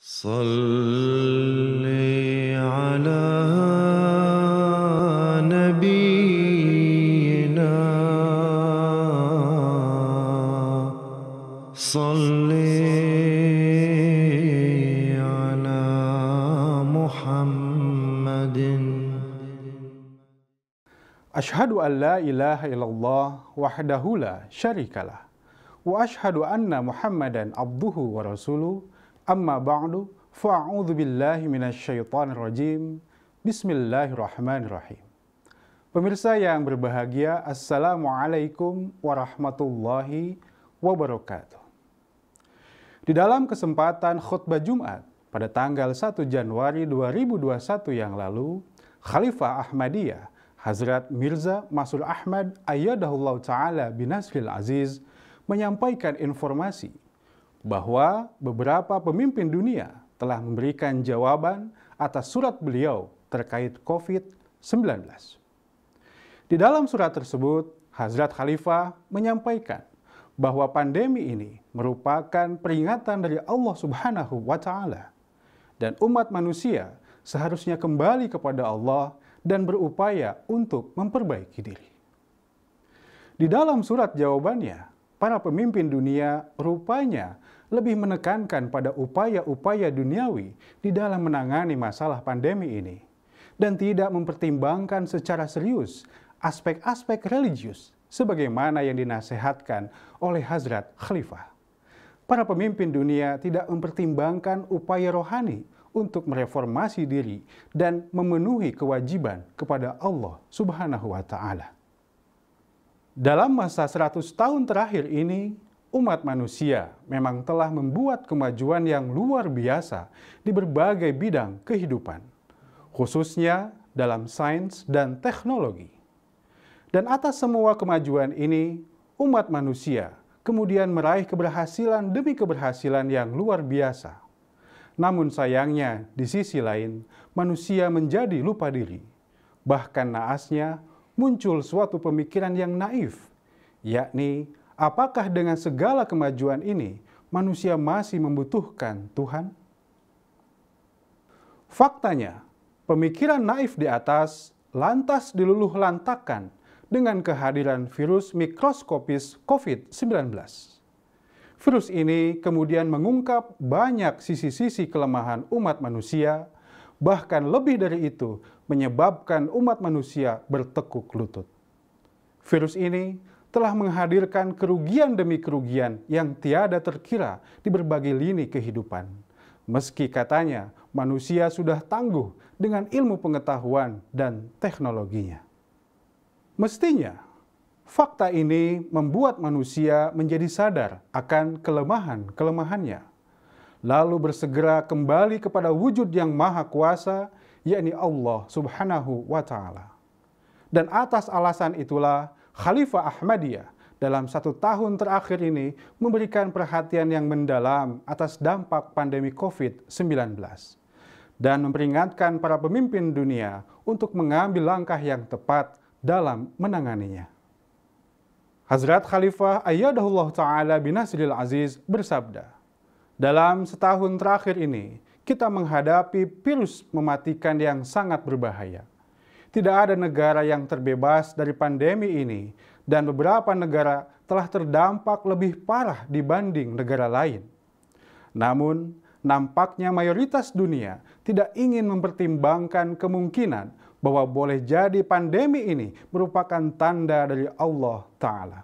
صل على نبينا. صل على محمد. أشهد أن لا إله إلا الله وحده لا شريك له وأشهد أن محمدا عبده ورسوله Amma ba'du fa'udzu billahi minasyaitonir rajim. Bismillahirrahmanirrahim. Pemirsa yang berbahagia, Assalamualaikum warahmatullahi wabarakatuh. Di dalam kesempatan khutbah Jumat pada tanggal 1 Januari 2021 yang lalu, Khalifah Ahmadiyah Hazrat Mirza Masud Ahmad Ayyadahullah Ta'ala bin Nasril Aziz menyampaikan informasi bahwa beberapa pemimpin dunia telah memberikan jawaban atas surat beliau terkait COVID-19. Di dalam surat tersebut, Hazrat Khalifah menyampaikan bahwa pandemi ini merupakan peringatan dari Allah Subhanahu wa taala dan umat manusia seharusnya kembali kepada Allah dan berupaya untuk memperbaiki diri. Di dalam surat jawabannya, para pemimpin dunia rupanya lebih menekankan pada upaya-upaya duniawi di dalam menangani masalah pandemi ini dan tidak mempertimbangkan secara serius aspek-aspek religius sebagaimana yang dinasehatkan oleh Hazrat Khalifah. Para pemimpin dunia tidak mempertimbangkan upaya rohani untuk mereformasi diri dan memenuhi kewajiban kepada Allah Subhanahu wa taala. Dalam masa 100 tahun terakhir ini, umat manusia memang telah membuat kemajuan yang luar biasa di berbagai bidang kehidupan, khususnya dalam sains dan teknologi. Dan atas semua kemajuan ini, umat manusia kemudian meraih keberhasilan demi keberhasilan yang luar biasa. Namun sayangnya, di sisi lain, manusia menjadi lupa diri. Bahkan naasnya, muncul suatu pemikiran yang naif, yakni apakah dengan segala kemajuan ini manusia masih membutuhkan Tuhan? Faktanya, pemikiran naif di atas lantas diluluh lantakan dengan kehadiran virus mikroskopis COVID-19. Virus ini kemudian mengungkap banyak sisi-sisi kelemahan umat manusia, bahkan lebih dari itu menyebabkan umat manusia bertekuk lutut. Virus ini telah menghadirkan kerugian demi kerugian yang tiada terkira di berbagai lini kehidupan. Meski katanya manusia sudah tangguh dengan ilmu pengetahuan dan teknologinya. Mestinya, fakta ini membuat manusia menjadi sadar akan kelemahan-kelemahannya, lalu bersegera kembali kepada wujud yang maha kuasa, yakni Allah subhanahu wa ta'ala. Dan atas alasan itulah Khalifah Ahmadiyah dalam satu tahun terakhir ini memberikan perhatian yang mendalam atas dampak pandemi COVID-19 dan memperingatkan para pemimpin dunia untuk mengambil langkah yang tepat dalam menanganinya. Hazrat Khalifah Ayyadahullah Ta'ala bin Nasril Aziz bersabda, dalam setahun terakhir ini, kita menghadapi virus mematikan yang sangat berbahaya. Tidak ada negara yang terbebas dari pandemi ini, dan beberapa negara telah terdampak lebih parah dibanding negara lain. Namun, nampaknya mayoritas dunia tidak ingin mempertimbangkan kemungkinan bahwa boleh jadi pandemi ini merupakan tanda dari Allah Ta'ala.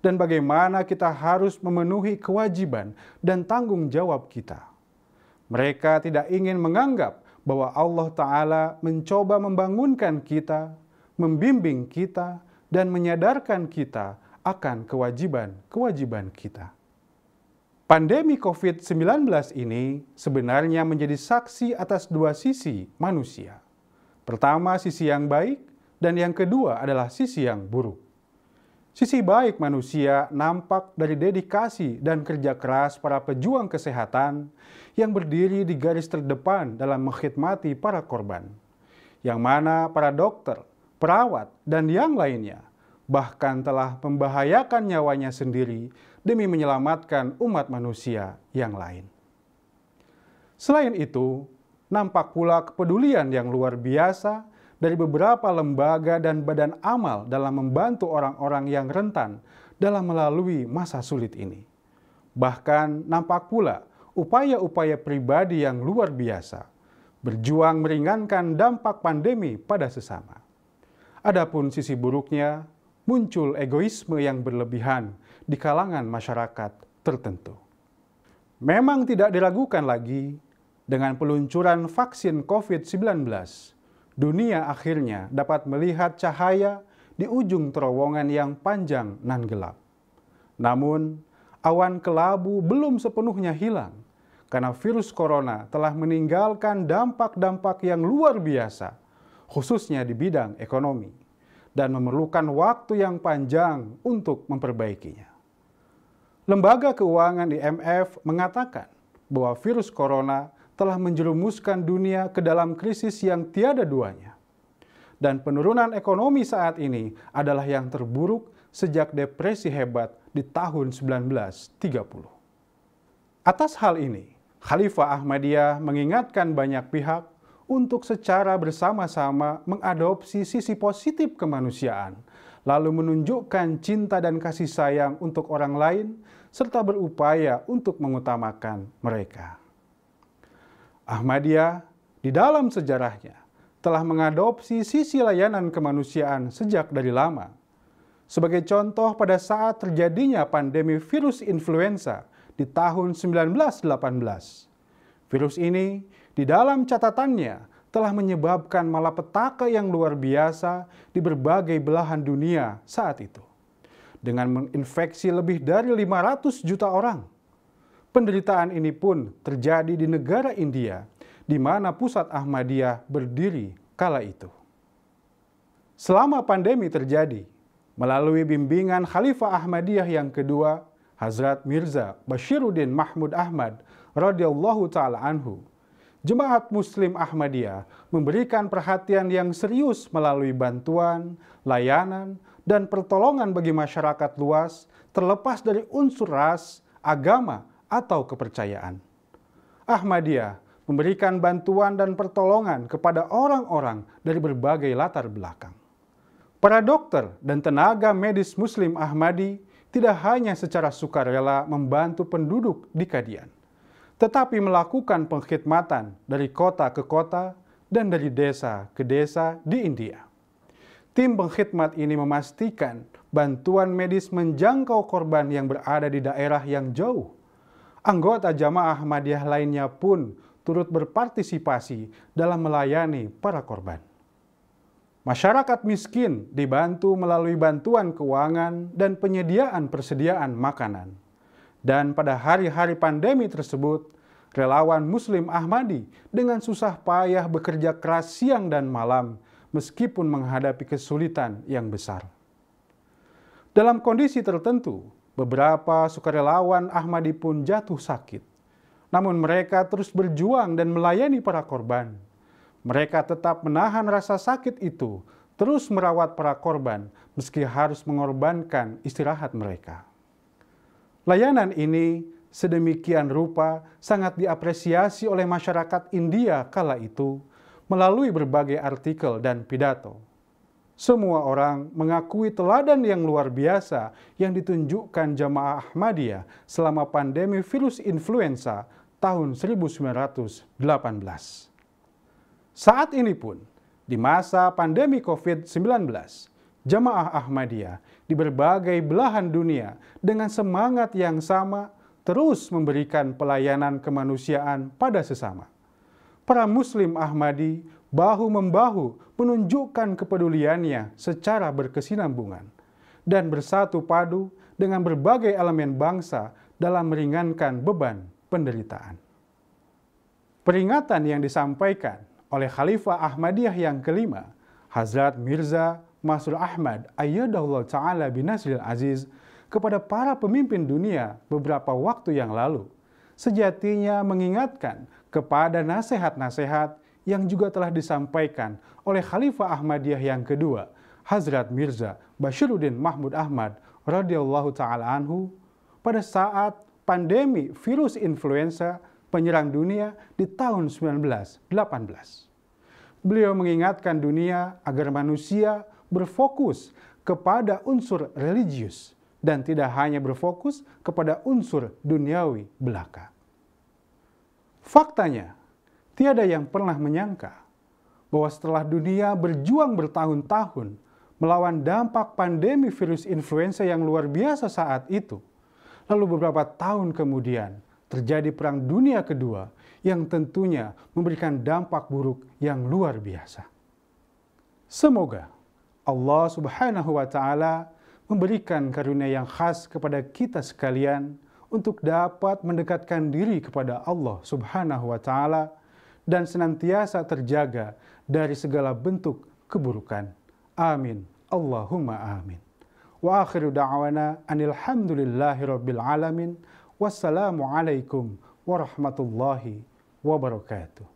Dan bagaimana kita harus memenuhi kewajiban dan tanggung jawab kita. Mereka tidak ingin menganggap bahwa Allah Ta'ala mencoba membangunkan kita, membimbing kita, dan menyadarkan kita akan kewajiban-kewajiban kita. Pandemi COVID-19 ini sebenarnya menjadi saksi atas dua sisi manusia. Pertama, sisi yang baik, dan yang kedua adalah sisi yang buruk. Sisi baik manusia nampak dari dedikasi dan kerja keras para pejuang kesehatan yang berdiri di garis terdepan dalam mengkhidmati para korban, yang mana para dokter, perawat, dan yang lainnya bahkan telah membahayakan nyawanya sendiri demi menyelamatkan umat manusia yang lain. Selain itu, nampak pula kepedulian yang luar biasa dari beberapa lembaga dan badan amal dalam membantu orang-orang yang rentan dalam melalui masa sulit ini. Bahkan nampak pula upaya-upaya pribadi yang luar biasa berjuang meringankan dampak pandemi pada sesama. Adapun sisi buruknya, muncul egoisme yang berlebihan di kalangan masyarakat tertentu. Memang tidak diragukan lagi, dengan peluncuran vaksin COVID-19, dunia akhirnya dapat melihat cahaya di ujung terowongan yang panjang nan gelap. Namun, awan kelabu belum sepenuhnya hilang karena virus corona telah meninggalkan dampak-dampak yang luar biasa, khususnya di bidang ekonomi, dan memerlukan waktu yang panjang untuk memperbaikinya. Lembaga keuangan IMF mengatakan bahwa virus corona telah menjerumuskan dunia ke dalam krisis yang tiada duanya. Dan penurunan ekonomi saat ini adalah yang terburuk sejak depresi hebat di tahun 1930. Atas hal ini, Khalifah Ahmadiyah mengingatkan banyak pihak untuk secara bersama-sama mengadopsi sisi positif kemanusiaan, lalu menunjukkan cinta dan kasih sayang untuk orang lain, serta berupaya untuk mengutamakan mereka. Ahmadiyah di dalam sejarahnya telah mengadopsi sisi layanan kemanusiaan sejak dari lama. Sebagai contoh pada saat terjadinya pandemi virus influenza di tahun 1918. Virus ini di dalam catatannya telah menyebabkan malapetaka yang luar biasa di berbagai belahan dunia saat itu. Dengan menginfeksi lebih dari 500 juta orang. Penderitaan ini pun terjadi di negara India, di mana pusat Ahmadiyah berdiri kala itu. Selama pandemi terjadi, melalui bimbingan Khalifah Ahmadiyah yang kedua, Hazrat Mirza Bashiruddin Mahmud Ahmad radhiyallahu taala anhu. Jemaat Muslim Ahmadiyah memberikan perhatian yang serius melalui bantuan, layanan, dan pertolongan bagi masyarakat luas terlepas dari unsur ras, agama, atau kepercayaan. Ahmadiyah memberikan bantuan dan pertolongan kepada orang-orang dari berbagai latar belakang. Para dokter dan tenaga medis Muslim Ahmadi tidak hanya secara sukarela membantu penduduk di Kadian, tetapi melakukan pengkhidmatan dari kota ke kota dan dari desa ke desa di India. Tim pengkhidmat ini memastikan bantuan medis menjangkau korban yang berada di daerah yang jauh. Anggota jamaah Ahmadiyah lainnya pun turut berpartisipasi dalam melayani para korban. Masyarakat miskin dibantu melalui bantuan keuangan dan penyediaan persediaan makanan. Dan pada hari-hari pandemi tersebut, relawan Muslim Ahmadi dengan susah payah bekerja keras siang dan malam meskipun menghadapi kesulitan yang besar. Dalam kondisi tertentu, beberapa sukarelawan Ahmadi pun jatuh sakit. Namun mereka terus berjuang dan melayani para korban mereka tetap menahan rasa sakit itu, terus merawat para korban meski harus mengorbankan istirahat mereka. Layanan ini sedemikian rupa sangat diapresiasi oleh masyarakat India kala itu melalui berbagai artikel dan pidato. Semua orang mengakui teladan yang luar biasa yang ditunjukkan jamaah Ahmadiyah selama pandemi virus influenza tahun 1918. Saat ini pun, di masa pandemi COVID-19, jemaah Ahmadiyah di berbagai belahan dunia dengan semangat yang sama terus memberikan pelayanan kemanusiaan pada sesama. Para Muslim Ahmadi bahu-membahu menunjukkan kepeduliannya secara berkesinambungan dan bersatu padu dengan berbagai elemen bangsa dalam meringankan beban penderitaan. Peringatan yang disampaikan oleh Khalifah Ahmadiyah yang kelima, Hazrat Mirza Masud Ahmad ayyadahullah ta'ala binasril aziz kepada para pemimpin dunia beberapa waktu yang lalu, sejatinya mengingatkan kepada nasihat-nasihat yang juga telah disampaikan oleh Khalifah Ahmadiyah yang kedua, Hazrat Mirza Bashiruddin Mahmud Ahmad radhiyallahu taala anhu pada saat pandemi virus influenza penyerang dunia di tahun 1918. Beliau mengingatkan dunia agar manusia berfokus kepada unsur religius dan tidak hanya berfokus kepada unsur duniawi belaka. Faktanya, tiada yang pernah menyangka bahwa setelah dunia berjuang bertahun-tahun melawan dampak pandemi virus influenza yang luar biasa saat itu, lalu beberapa tahun kemudian terjadi Perang Dunia Kedua yang tentunya memberikan dampak buruk yang luar biasa. Semoga Allah Subhanahu wa Ta'ala memberikan karunia yang khas kepada kita sekalian untuk dapat mendekatkan diri kepada Allah Subhanahu wa Ta'ala dan senantiasa terjaga dari segala bentuk keburukan. Amin. Allahumma amin. Wa akhiru da'wana anil hamdulillahi rabbil alamin. Wassalamualaikum warahmatullahi wabarakatuh.